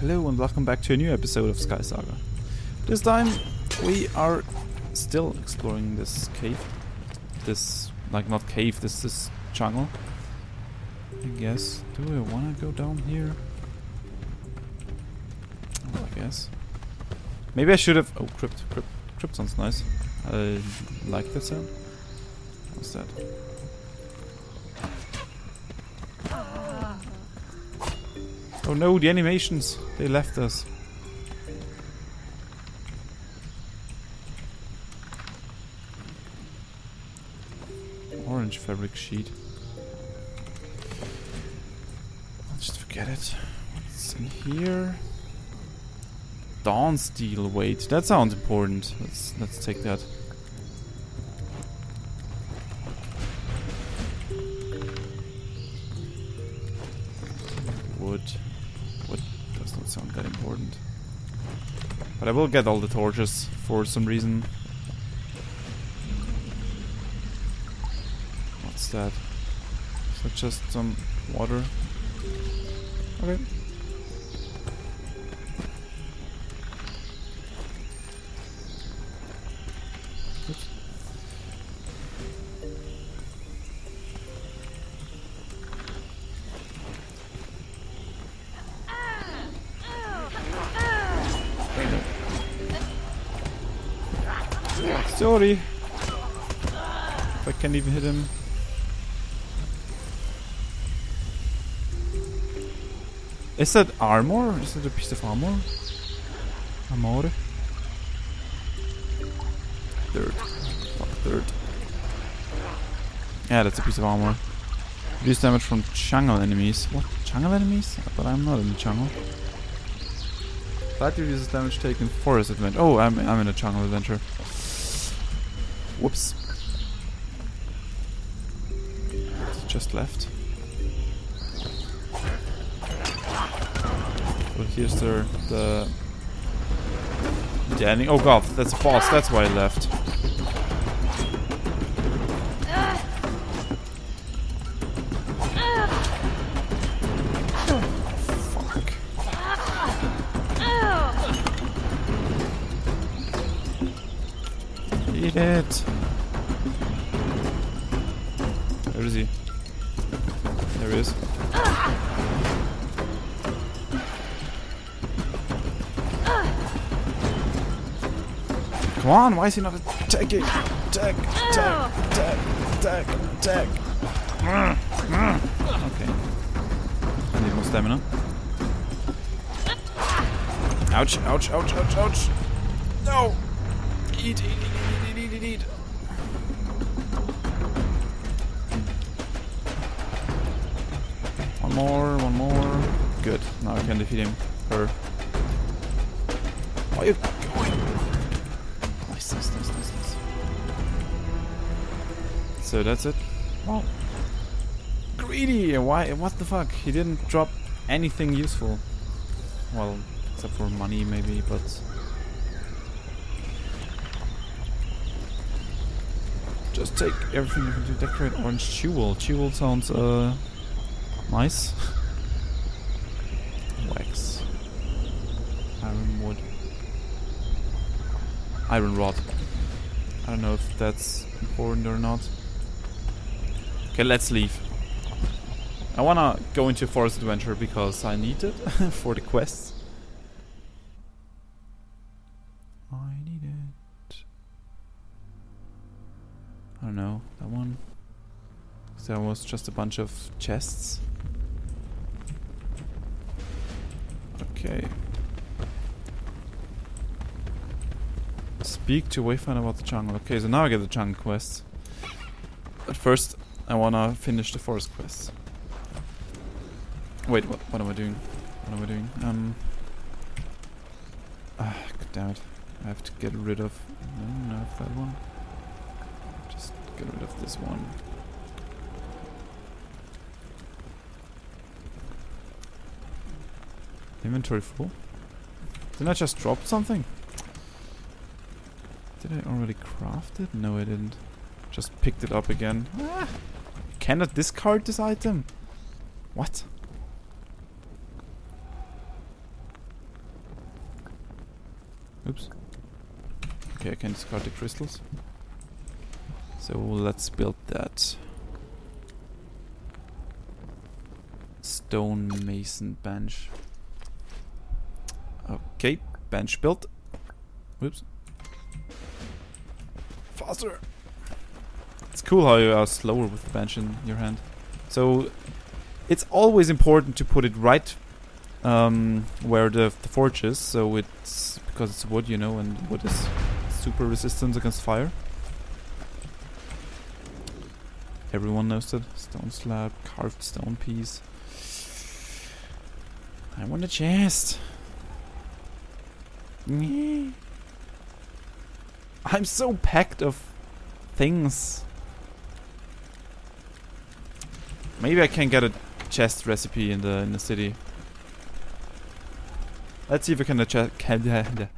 Hello and welcome back to a new episode of SkySaga. This time we are still exploring this cave. This, like not cave, this this jungle. I guess. Do I wanna go down here? I guess. Maybe I should have. Oh, crypt, crypt, crypt sounds nice. I like that sound. What's that? Oh no, the animations! They left us. Orange fabric sheet. I'll just forget it. What's in here? Dawn steel weight. That sounds important. Let's let's take that. Will get all the torches for some reason. What's that? Is that just some water? Okay. Sorry. If I can't even hit him. Is that armor? Is that a piece of armor? Armor? Dirt. Fuck dirt. Yeah, that's a piece of armor. Reduce damage from jungle enemies. What? Jungle enemies? But I'm not in the jungle. That reduces damage taken forest adventure. Oh, I'm, I'm in a jungle adventure. Whoops. Just left. Well, here's the the the ending. Oh god, that's a boss. That's why I left. Eat it. Where is he? There he is. Come on, why is he not attacking? Attack, attack, attack, attack, attack. Okay. I need more stamina. Ouch, ouch, ouch, ouch, ouch. No! Eat, eat, eat, eat. One more, one more. Good. Now I can defeat him. Her. Why are you going? Nice, nice, nice, nice, nice. So that's it. Well, Greedy! Why? What the fuck? He didn't drop anything useful. Well, except for money maybe, but... Just take everything you can do. Decorate orange jewel. Jewel sounds, uh... Nice. Wax. Iron wood. Iron rod. I don't know if that's important or not. Okay, let's leave. I wanna go into Forest Adventure because I need it for the quests. There was just a bunch of chests. Okay. Speak to Wayfinder about the jungle. Okay, so now I get the jungle quest. But first, I wanna finish the forest quest. Wait, what, what am I doing? What am I doing? Um. Ah, god damn it. I have to get rid of. No, no, that one. Just get rid of this one. Inventory full? Didn't I just drop something? Did I already craft it? No, I didn't. Just picked it up again. Ah, cannot discard this item. What? Oops. Okay, I can discard the crystals. So let's build that stone mason bench. Okay, bench built. Whoops. Faster! It's cool how you are slower with the bench in your hand. So it's always important to put it right um, where the, the forge is. So it's because it's wood, you know, and wood is super resistant against fire. Everyone knows that. Stone slab, carved stone piece. I want a chest. I'm so packed of things. Maybe I can get a chest recipe in the in the city. Let's see if I can, uh, can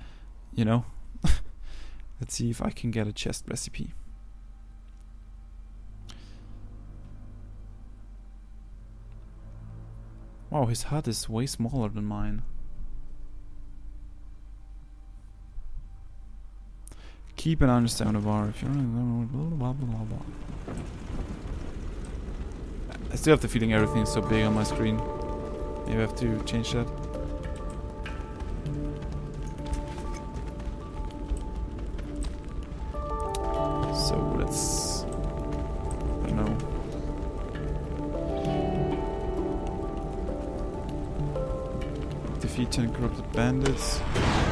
you know. Let's see if I can get a chest recipe. Wow, his hut is way smaller than mine. Keep an the bar if you're blah blah blah blah. I still have the feeling everything's so big on my screen. Maybe I have to change that. So let's I don't know. Defeat 10 corrupted bandits.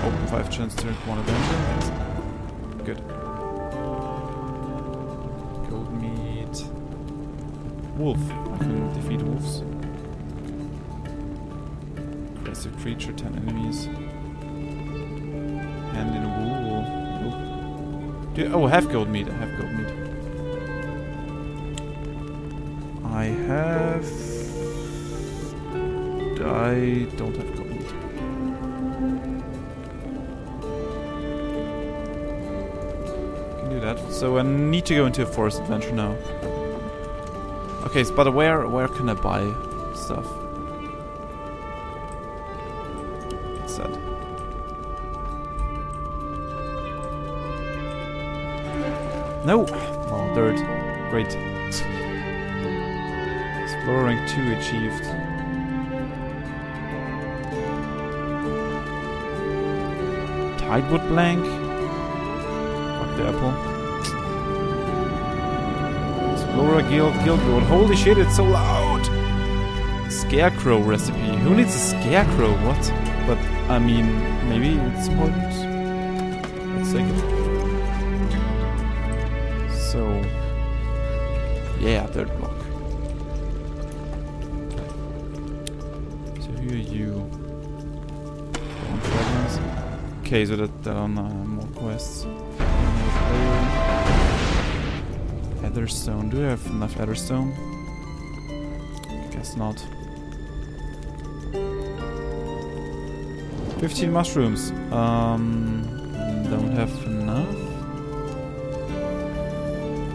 Open 5 chance to 1 Avenger. Good. Gold meat. Wolf. I can defeat wolves. Aggressive creature, 10 enemies. Hand in a wool. Do, oh, I have gold meat. I have gold meat. I have... I don't have So I need to go into a forest adventure now. Okay, so, but where where can I buy stuff? Sad. No! Oh, dirt. Great. Exploring 2 achieved. Tidewood Blank? Fuck the apple. Laura Guild Guild Holy shit, it's so loud! Scarecrow recipe. Who needs a scarecrow? What? But, I mean, maybe it's important. Let's take it. So... Yeah, third block. So who are you? Okay, so that, on uh, more quests. Etherstone. Do we have enough Etherstone? Guess not. 15 mushrooms. Um, don't have enough.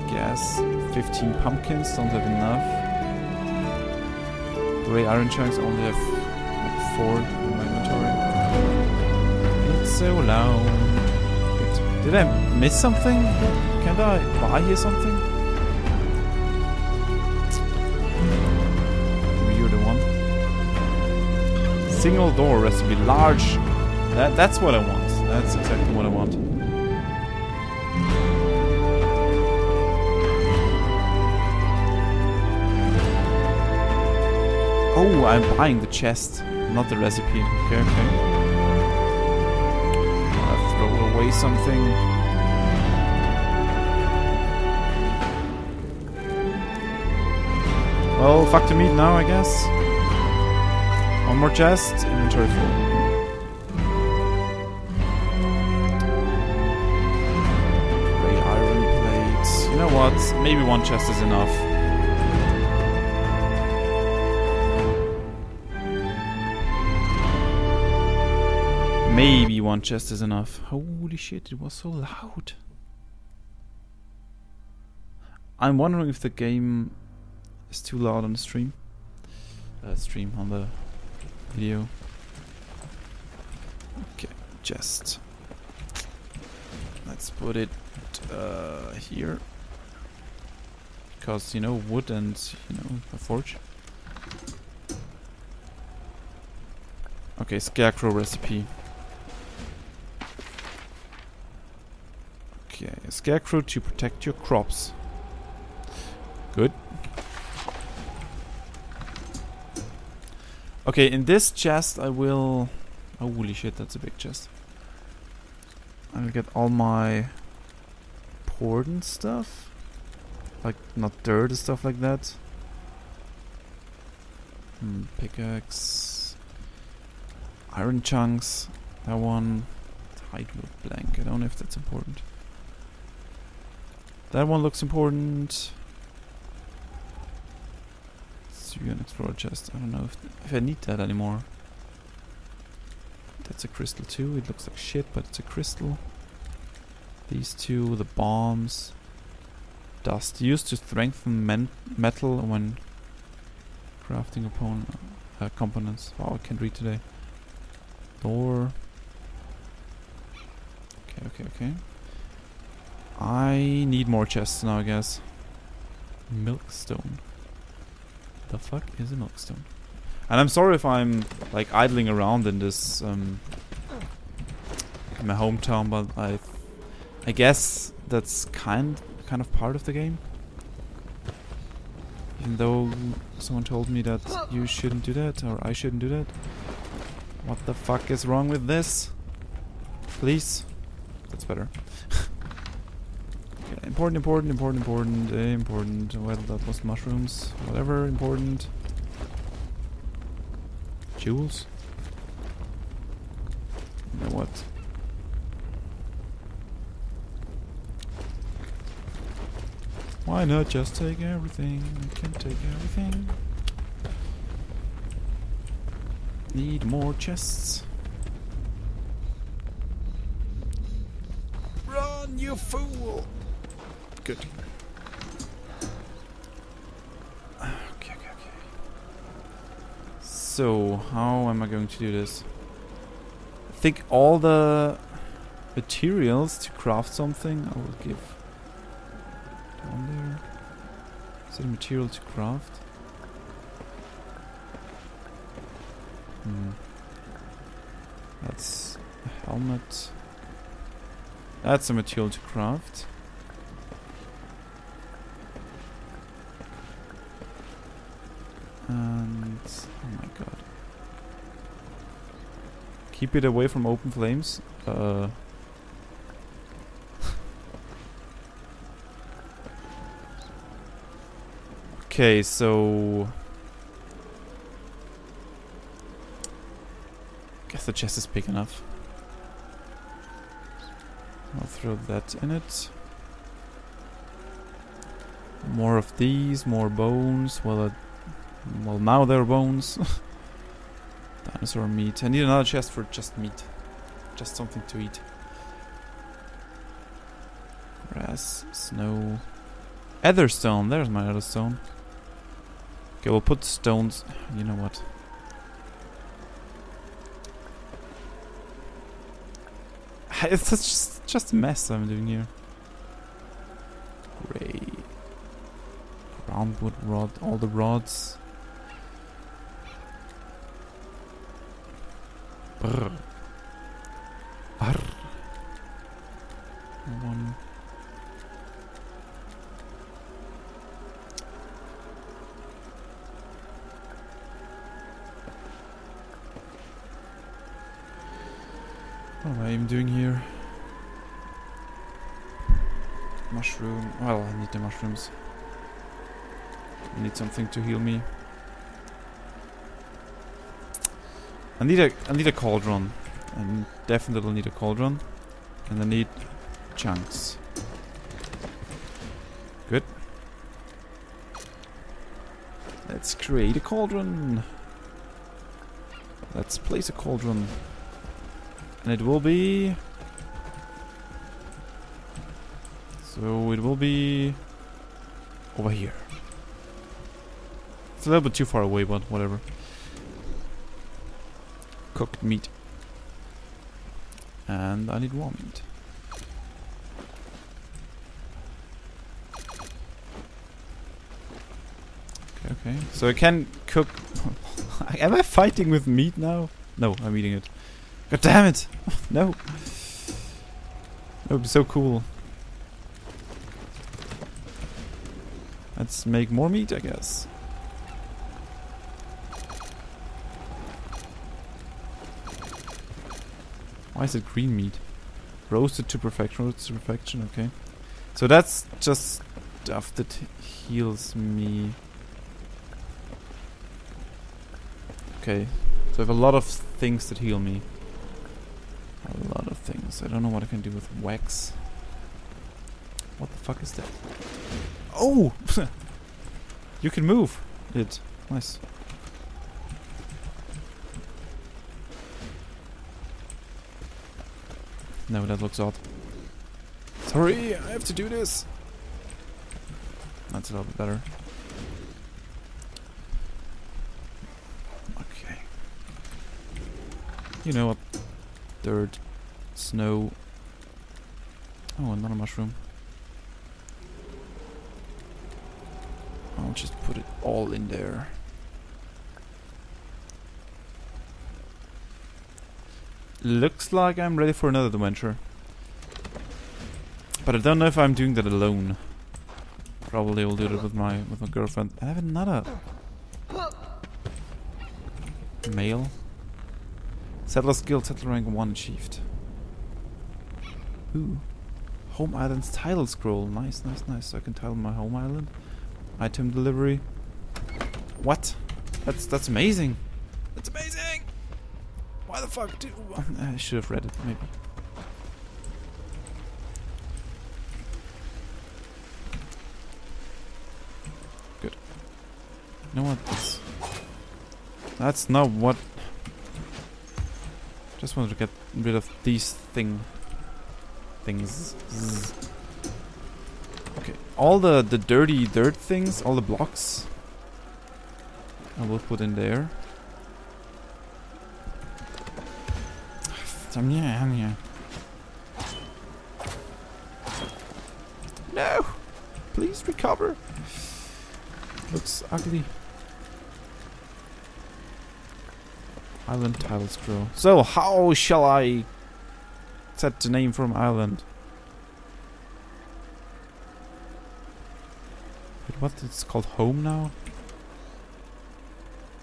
Guess 15 pumpkins. Don't have enough. Gray iron chunks. Only have like four in my inventory. It's so loud. Did I miss something? Can't I buy here something? Single door recipe, large. That, that's what I want. That's exactly what I want. Oh, I'm buying the chest, not the recipe. Okay, okay. I'll throw away something. Well, fuck the meat now, I guess. One more chest, inventory full. You know what? Maybe one chest is enough. Maybe one chest is enough. Holy shit, it was so loud. I'm wondering if the game is too loud on the stream. Uh, stream on the video. Okay, chest. let's put it uh, here. Because, you know, wood and, you know, a forge. Okay, scarecrow recipe. Okay, scarecrow to protect your crops. Good. Okay, in this chest I will... Oh, holy shit, that's a big chest. I'll get all my important stuff. Like, not dirt and stuff like that. Hmm, pickaxe. Iron chunks. That one. Hidewood blank. I don't know if that's important. That one looks important. Syrian Explorer chest. I don't know if, if I need that anymore. That's a crystal too. It looks like shit, but it's a crystal. These two, the bombs. Dust used to strengthen metal when crafting upon uh, components. Wow, I can't read today. Door. Okay, okay, okay. I need more chests now, I guess. Milkstone. The fuck is a milkstone? And I'm sorry if I'm like idling around in this um, in my hometown, but I I guess that's kind kind of part of the game. Even though someone told me that you shouldn't do that, or I shouldn't do that. What the fuck is wrong with this? Please? That's better. okay, important, important, important, important, eh, important. Well, that was mushrooms. Whatever, important. Jewels? You know what? Why not just take everything? I can take everything. Need more chests. Run, you fool! Good. Okay, okay, okay. So, how am I going to do this? I think all the materials to craft something I will give down there. Is it a material to craft? Hmm. That's a helmet. That's a material to craft. And oh my god. Keep it away from open flames. Uh Okay, so... Guess the chest is big enough. I'll throw that in it. More of these, more bones. Well, uh, well now they're bones. Dinosaur meat. I need another chest for just meat. Just something to eat. Grass, snow. Etherstone, there's my etherstone. Okay, we'll put stones. You know what? It's just just a mess I'm doing here. Great. Roundwood rod, all the rods. Brr. One. What am I even doing here? Mushroom. Well, I need the mushrooms. I need something to heal me. I need a I need a cauldron. I definitely need a cauldron. And I need chunks. Good. Let's create a cauldron. Let's place a cauldron. And it will be... So it will be... Over here. It's a little bit too far away, but whatever cooked meat. And I need raw meat. Okay, okay. So I can cook... Am I fighting with meat now? No, I'm eating it. God damn it! no! That would be so cool. Let's make more meat, I guess. Why is it green meat? Roasted to perfection, roasted to perfection, okay. So that's just stuff that heals me. Okay, so I have a lot of things that heal me. A lot of things. I don't know what I can do with wax. What the fuck is that? Oh! you can move it. Nice. No, that looks odd. Sorry, I have to do this. That's a little bit better. Okay. You know what? Dirt, snow. Oh, another mushroom. I'll just put it all in there. Looks like I'm ready for another adventure. But I don't know if I'm doing that alone. Probably will do it with my with my girlfriend. I have another mail. Settler's Guild Settler rank 1 achieved. Ooh. Home Island's title scroll. Nice, nice, nice. So I can title my home island. Item delivery. What? That's that's amazing. That's amazing. Why the fuck do I should have read it maybe. Good. You know what? That's, that's not what. Just wanted to get rid of these thing things. Okay, all the the dirty dirt things, all the blocks, I will put in there. No! Please recover. Looks ugly. Island tile scroll. So, how shall I set the name from island? Wait, what? It's called home now?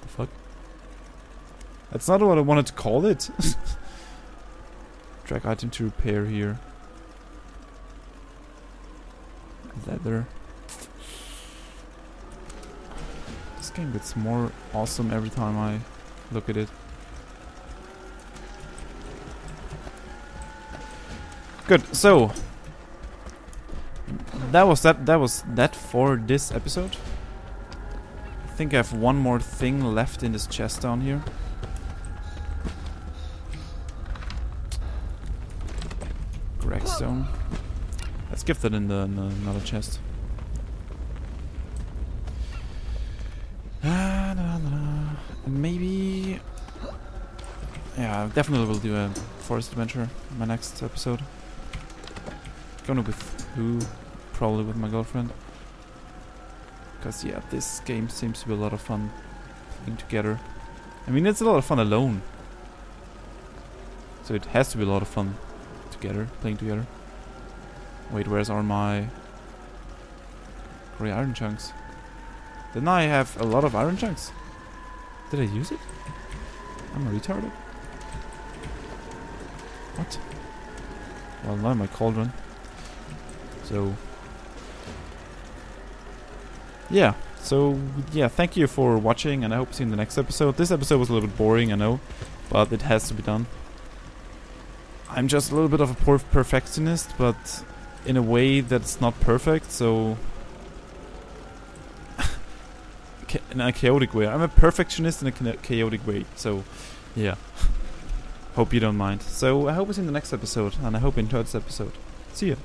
The fuck? That's not what I wanted to call it. Drag item to repair here. Leather. This game gets more awesome every time I look at it. Good. So that was that. That was that for this episode. I think I have one more thing left in this chest down here. Give that in the, in the another chest. Maybe... Yeah, definitely will do a forest adventure in my next episode. Gonna with who? Probably with my girlfriend. Because yeah, this game seems to be a lot of fun playing together. I mean, it's a lot of fun alone. So it has to be a lot of fun together, playing together. Wait, where's are my grey iron chunks? Didn't I have a lot of iron chunks? Did I use it? I'm a retarded. What? Well, now my cauldron. So... Yeah, so yeah, thank you for watching and I hope to see you in the next episode. This episode was a little bit boring, I know, but it has to be done. I'm just a little bit of a poor perfectionist, but in a way that's not perfect, so... in a chaotic way. I'm a perfectionist in a chaotic way, so yeah. hope you don't mind. So I hope see in the next episode, and I hope enjoyed this episode. See ya.